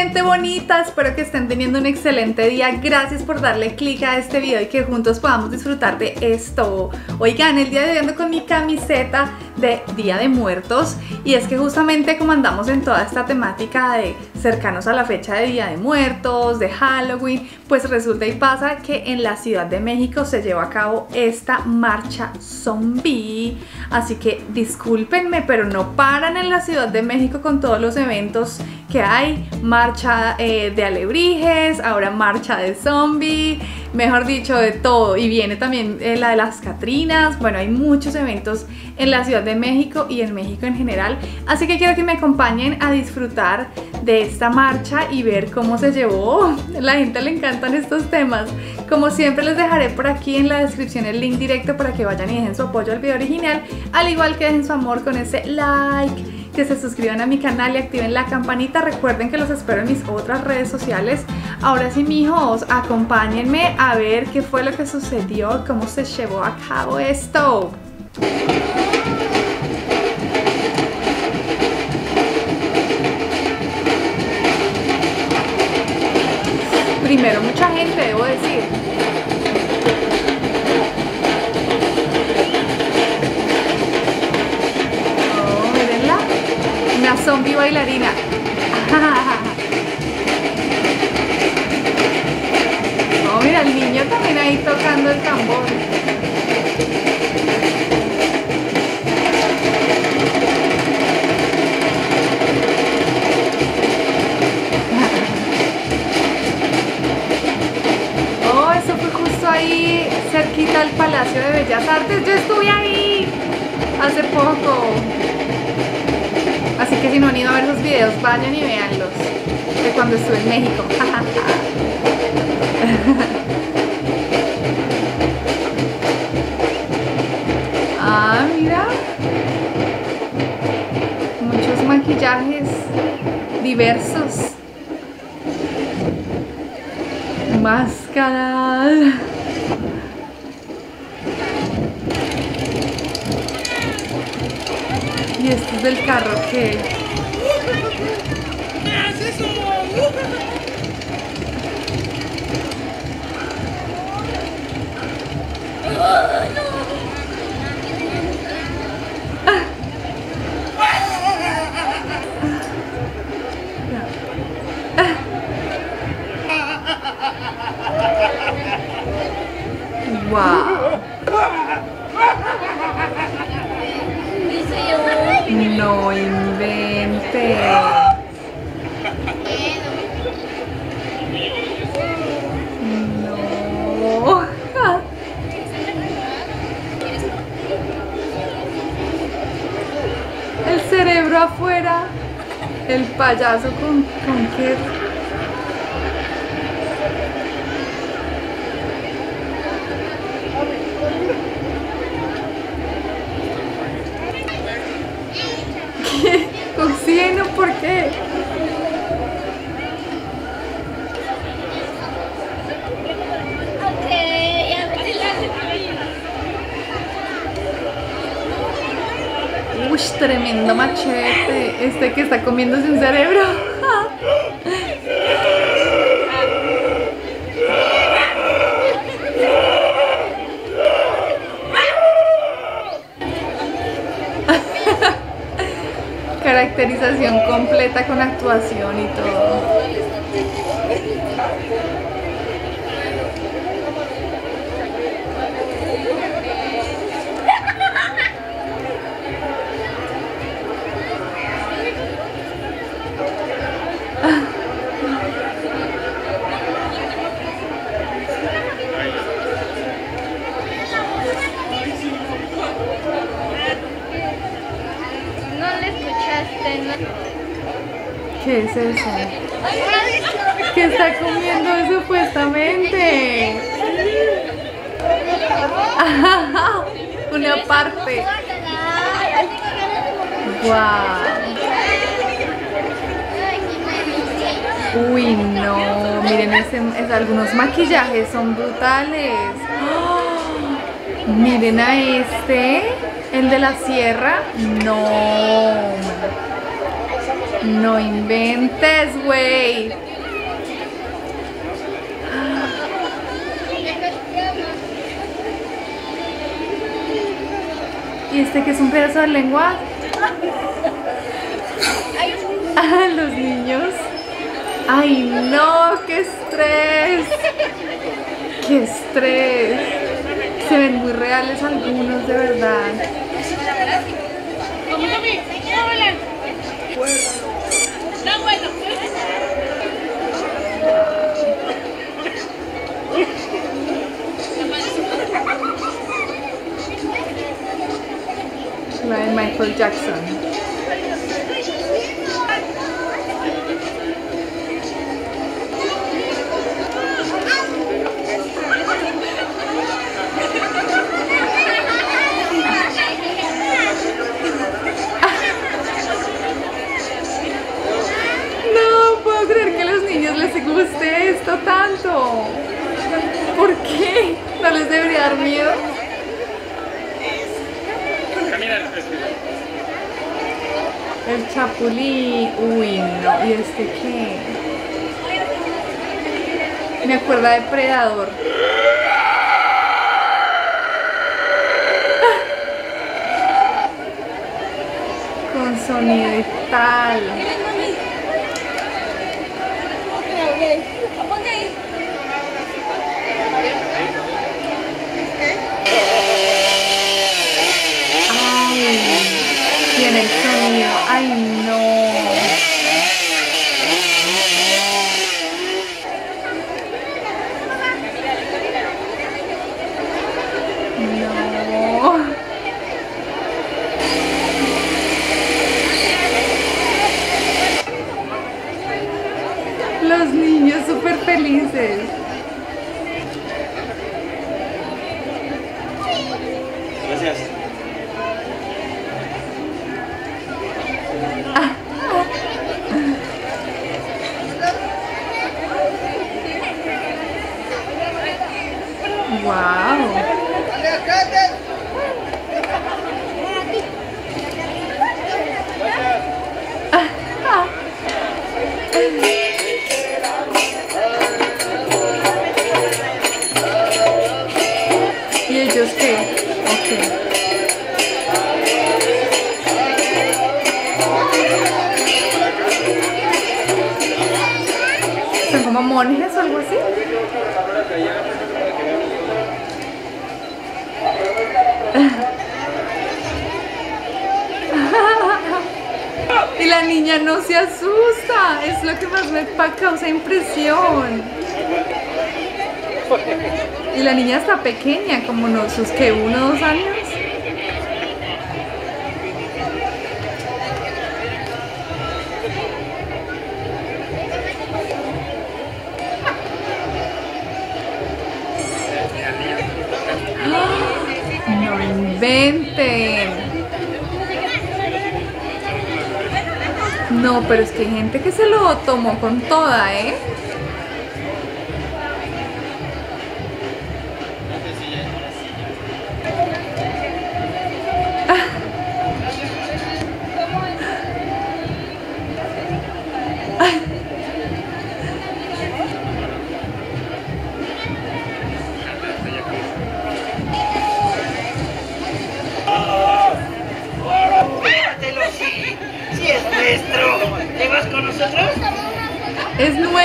gente bonita, espero que estén teniendo un excelente día. Gracias por darle clic a este video y que juntos podamos disfrutar de esto. Oigan, el día de hoy ando con mi camiseta de Día de Muertos y es que justamente como andamos en toda esta temática de cercanos a la fecha de Día de Muertos, de Halloween, pues resulta y pasa que en la Ciudad de México se lleva a cabo esta marcha zombie. Así que discúlpenme, pero no paran en la Ciudad de México con todos los eventos que hay. Marcha eh, de alebrijes, ahora marcha de zombie, mejor dicho, de todo. Y viene también eh, la de las Catrinas. Bueno, hay muchos eventos en la Ciudad de México y en México en general. Así que quiero que me acompañen a disfrutar de esta marcha y ver cómo se llevó. La gente le encantan estos temas. Como siempre les dejaré por aquí en la descripción el link directo para que vayan y dejen su apoyo al video original, al igual que dejen su amor con ese like que se suscriban a mi canal y activen la campanita. Recuerden que los espero en mis otras redes sociales. Ahora sí, mijos, acompáñenme a ver qué fue lo que sucedió, cómo se llevó a cabo esto. Primero, mucha gente, debo decir. Zombie bailarina. Oh, mira, el niño también ahí tocando el tambor. Oh, eso fue justo ahí, cerquita al Palacio de Bellas Artes. Yo estuve ahí hace poco. Que si no han ido a ver esos videos, vayan y véanlos. De cuando estuve en México. ah, mira. Muchos maquillajes diversos. Máscaras. Y este es del carro que... Wow. El payaso con, con qué. ¿Qué? Oxígeno, ¿por qué? Uy, machete. Este que está comiéndose un cerebro. Caracterización completa con actuación y todo. No le escuchaste, ¿no? ¿Qué es eso? ¿Qué está comiendo supuestamente? Una parte. Wow. Uy, no. Miren, ese- es- algunos maquillajes son brutales. Miren a este, el de la sierra. No. No inventes, güey. ¿Y este que es un pedazo de lengua? Ah, los niños. Ay, no, qué estrés. Qué estrés. Se ven muy reales algunos, de verdad. La de Michael Jackson. El chapulín. Uy, no. ¿Y este qué? Me acuerda de Predador. Con sonido y tal. Ay, tiene el sonido. Ay, no. No. Los niños súper felices. Algo así? Y la niña no se asusta, es lo que más me causa impresión. Y la niña está pequeña, como no, sus que uno o dos años. No, pero es que hay gente que se lo tomó con toda, ¿eh?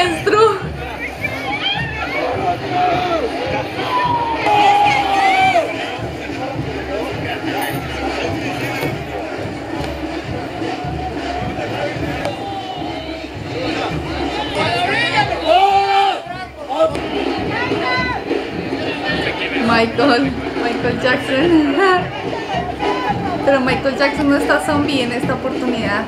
Es nuestro. Michael, Michael Jackson. Pero Michael Jackson no está zombie en esta oportunidad.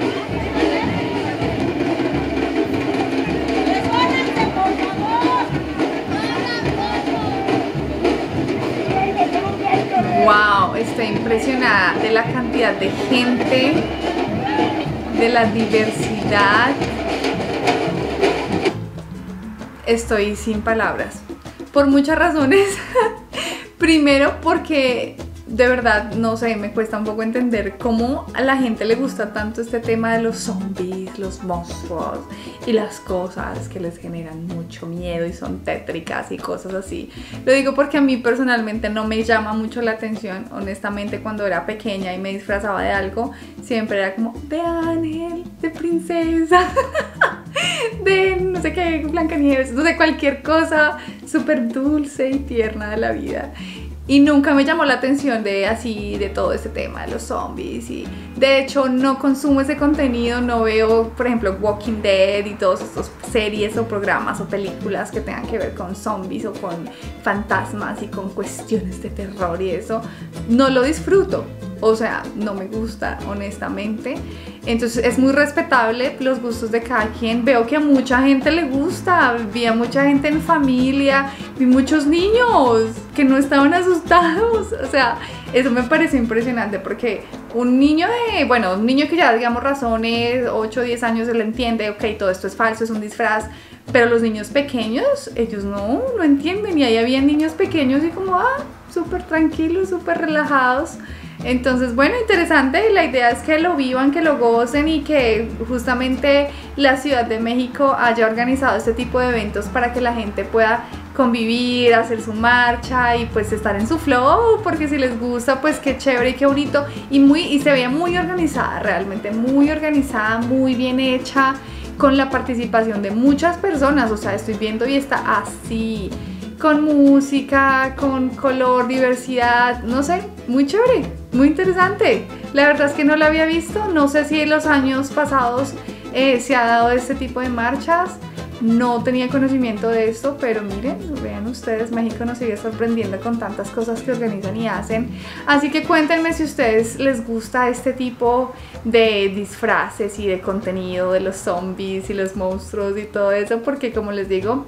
Wow, estoy impresionada de la cantidad de gente, de la diversidad. Estoy sin palabras. Por muchas razones. Primero porque de verdad, no sé, me cuesta un poco entender cómo a la gente le gusta tanto este tema de los zombies, los monstruos y las cosas que les generan mucho miedo y son tétricas y cosas así. Lo digo porque a mí personalmente no me llama mucho la atención. Honestamente, cuando era pequeña y me disfrazaba de algo, siempre era como de ángel, de princesa, de no sé qué, Blancanieves, no sé, cualquier cosa súper dulce y tierna de la vida. Y nunca me llamó la atención de así, de todo este tema de los zombies. Y de hecho no consumo ese contenido, no veo, por ejemplo, Walking Dead y todas estas series o programas o películas que tengan que ver con zombies o con fantasmas y con cuestiones de terror y eso. No lo disfruto. O sea, no me gusta, honestamente. Entonces es muy respetable los gustos de cada quien. Veo que a mucha gente le gusta. Vi a mucha gente en familia. Vi muchos niños que no estaban asustados. O sea, eso me parece impresionante porque un niño de, bueno, un niño que ya digamos razones, 8 o 10 años, él entiende, ok, todo esto es falso, es un disfraz. Pero los niños pequeños, ellos no, no entienden. Y ahí había niños pequeños y como, ah, súper tranquilos, súper relajados. Entonces, bueno, interesante. La idea es que lo vivan, que lo gocen y que justamente la Ciudad de México haya organizado este tipo de eventos para que la gente pueda convivir, hacer su marcha y pues estar en su flow, porque si les gusta, pues qué chévere y qué bonito y muy y se veía muy organizada, realmente muy organizada, muy bien hecha con la participación de muchas personas, o sea, estoy viendo y está así con música, con color, diversidad, no sé, muy chévere, muy interesante. La verdad es que no lo había visto, no sé si en los años pasados eh, se ha dado este tipo de marchas. No tenía conocimiento de esto, pero miren, vean ustedes, México nos sigue sorprendiendo con tantas cosas que organizan y hacen. Así que cuéntenme si a ustedes les gusta este tipo de disfraces y de contenido de los zombies y los monstruos y todo eso, porque como les digo,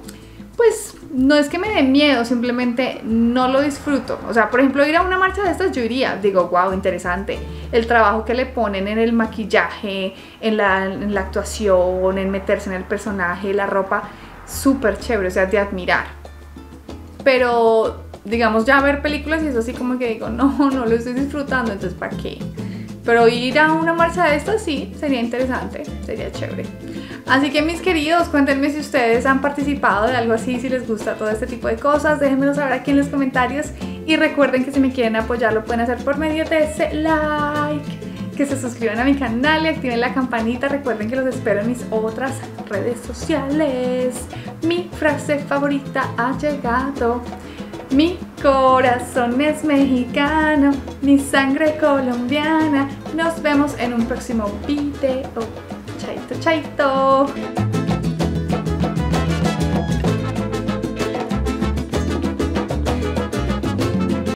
pues no es que me dé miedo, simplemente no lo disfruto. O sea, por ejemplo, ir a una marcha de estas yo iría, digo, wow, interesante. El trabajo que le ponen en el maquillaje, en la, en la actuación, en meterse en el personaje, la ropa, súper chévere, o sea, de admirar. Pero, digamos, ya ver películas y eso así como que digo, no, no lo estoy disfrutando, entonces ¿para qué? Pero ir a una marcha de estas sí, sería interesante, sería chévere. Así que mis queridos, cuéntenme si ustedes han participado de algo así, si les gusta todo este tipo de cosas, déjenmelo saber aquí en los comentarios y recuerden que si me quieren apoyar lo pueden hacer por medio de ese like, que se suscriban a mi canal y activen la campanita, recuerden que los espero en mis otras redes sociales. Mi frase favorita ha llegado. Mi corazón es mexicano, mi sangre colombiana. Nos vemos en un próximo video. hasta chaito.